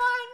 mind.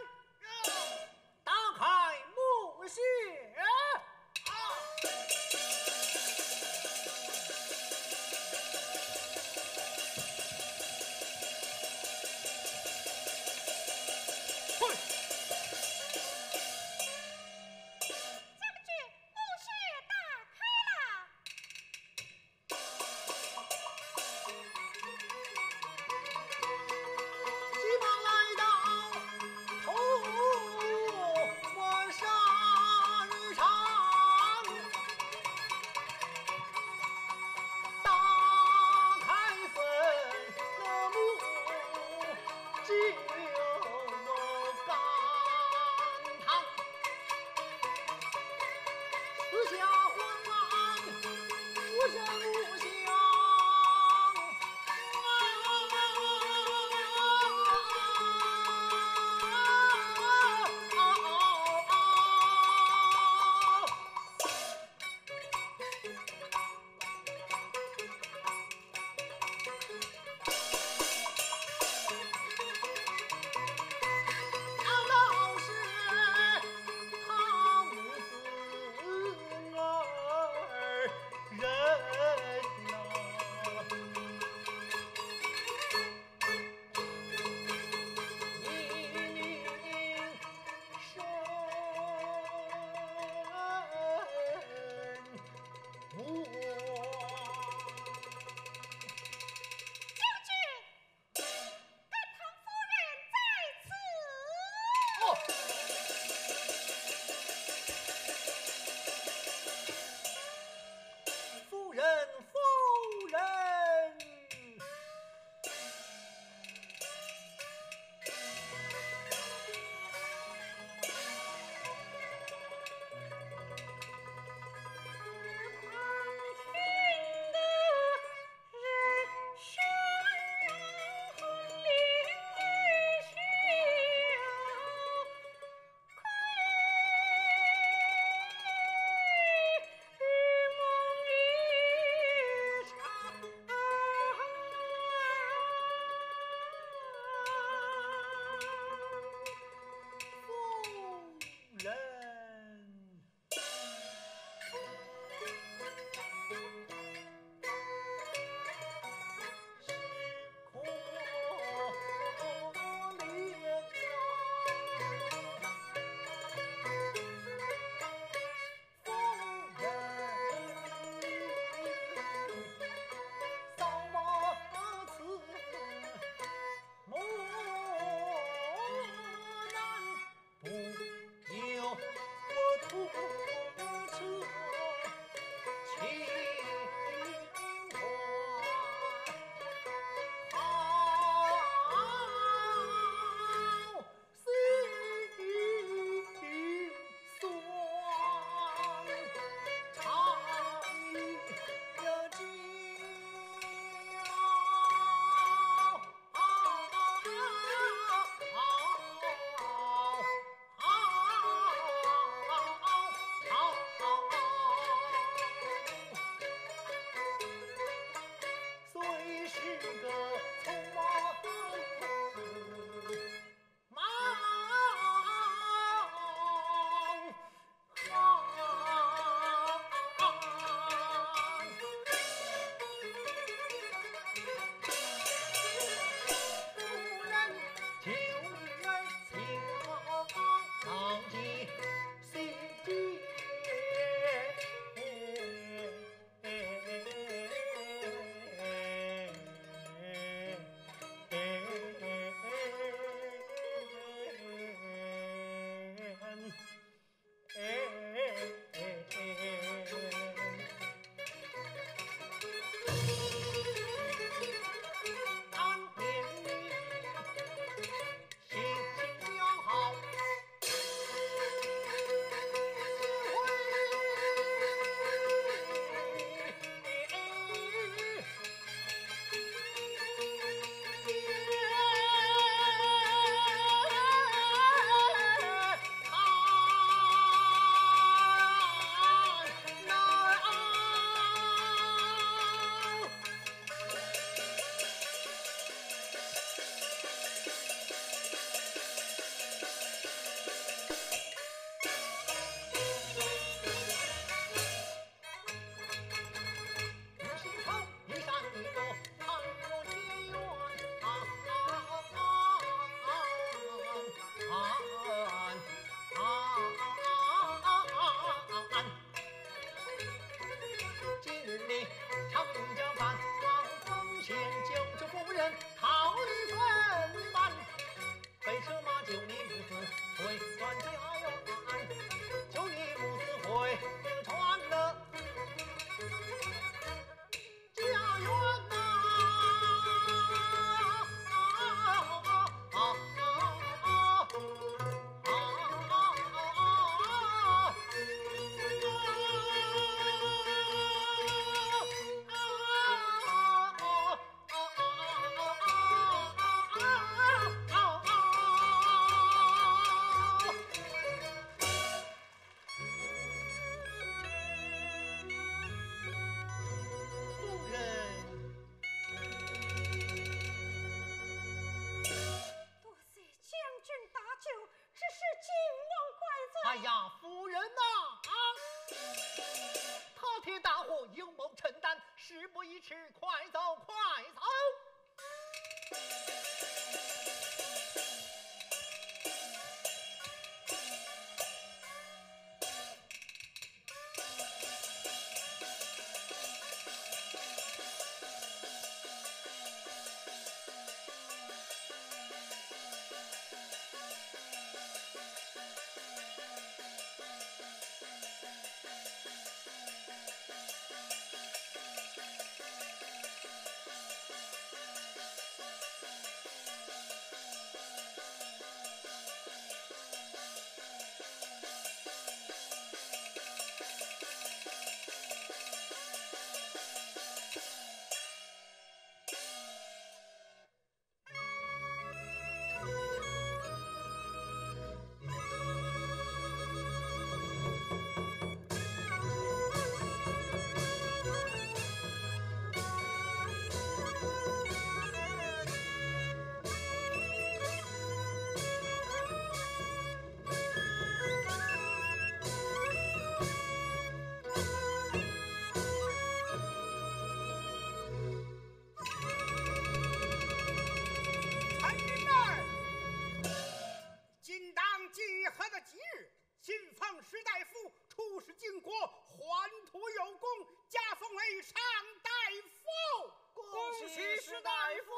今何的吉日？新奉石大夫出使晋国，还土有功，加封为上大夫。恭喜石大夫！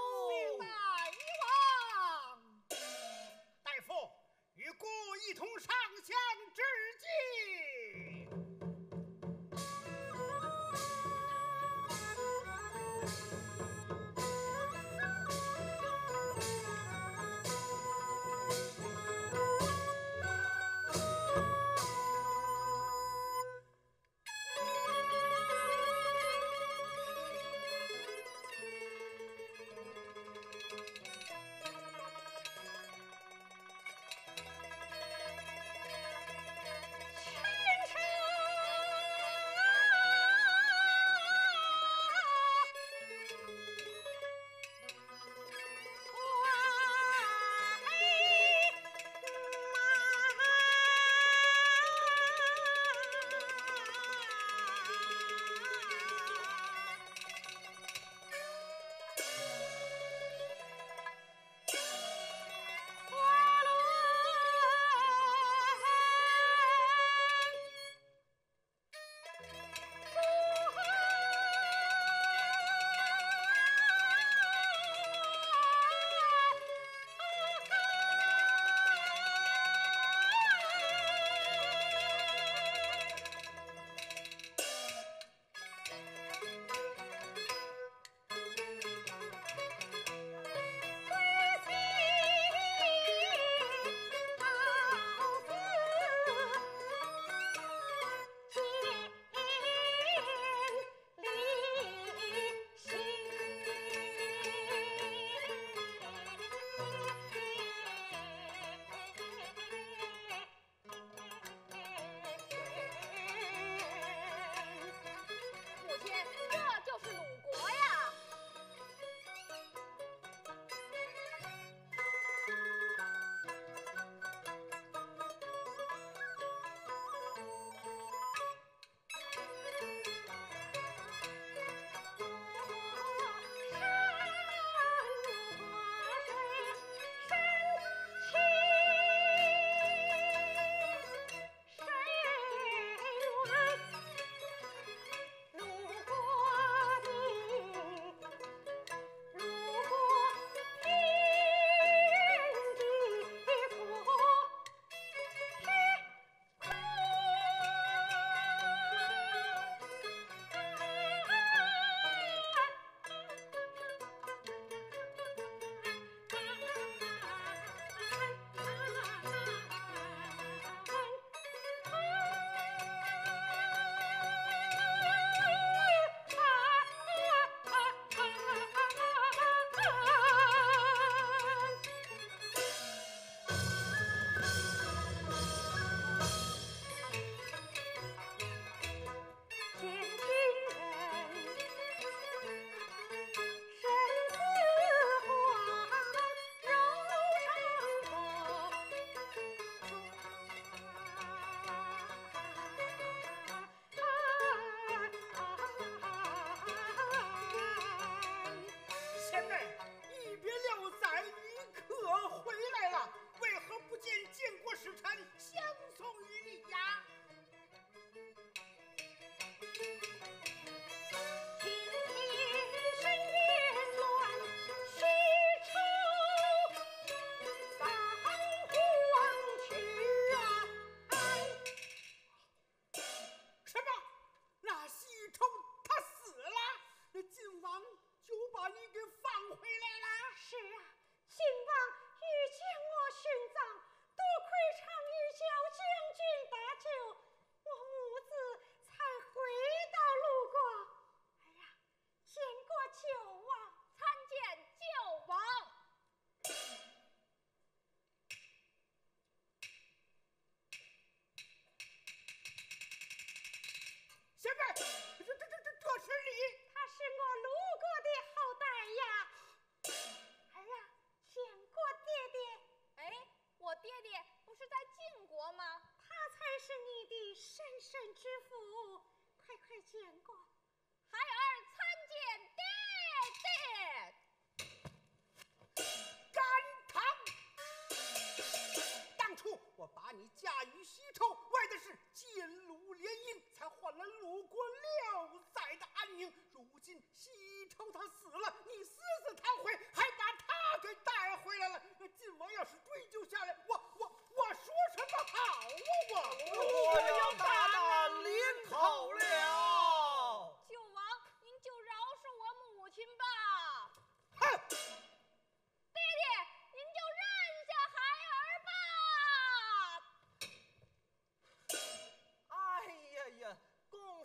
大王，大夫与孤一同上香致敬。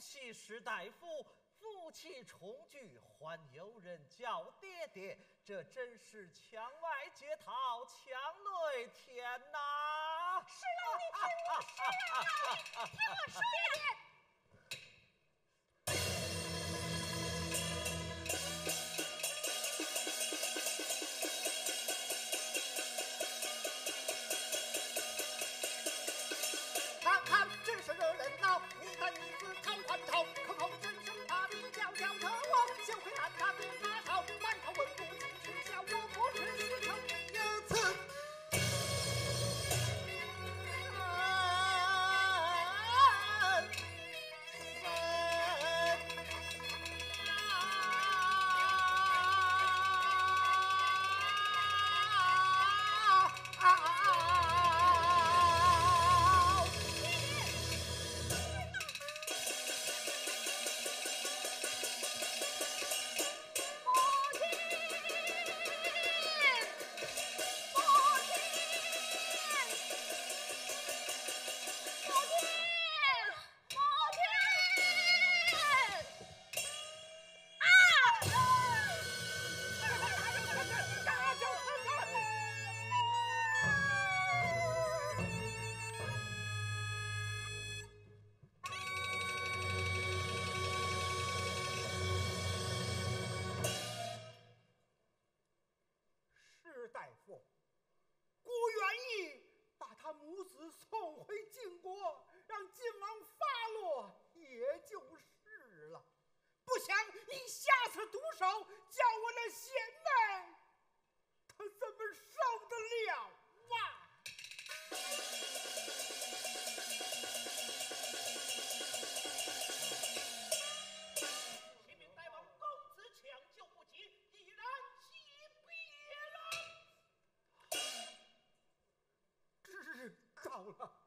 西施大夫，夫妻重聚，还有人叫爹爹，这真是墙外解套，墙内甜呐！师老，你听我说呀，你听我说呀！了。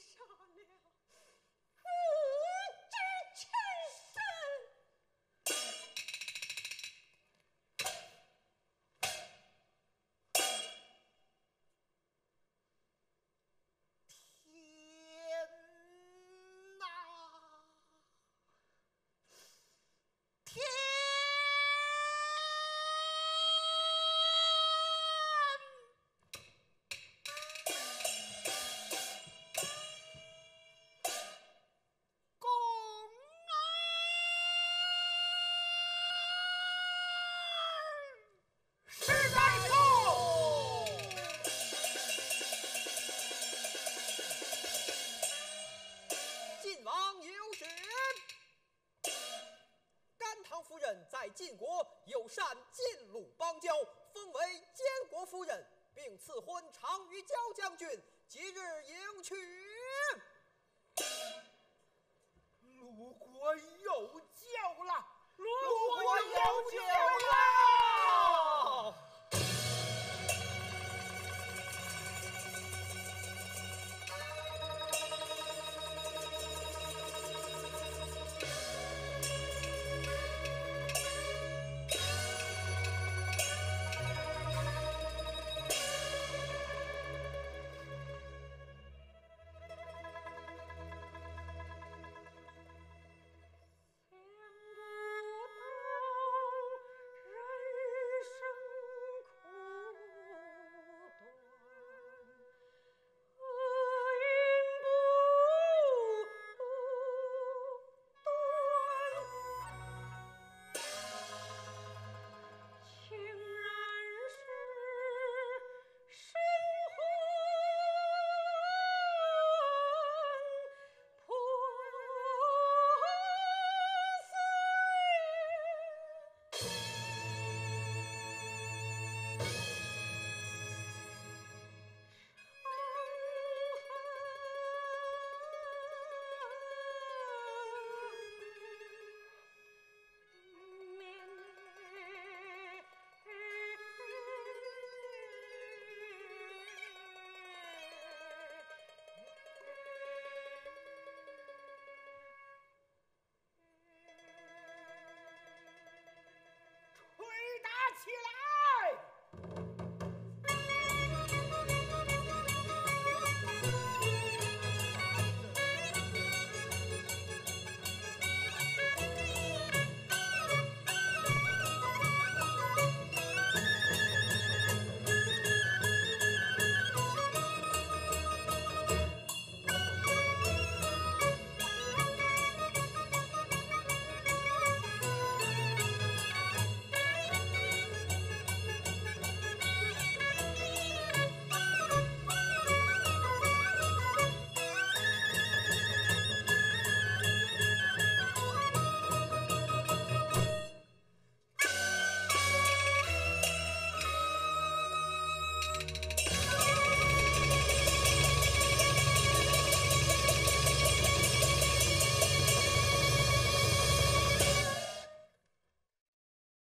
so 晋国，有善晋鲁邦交，封为监国夫人，并赐婚常于焦将军，即日迎娶。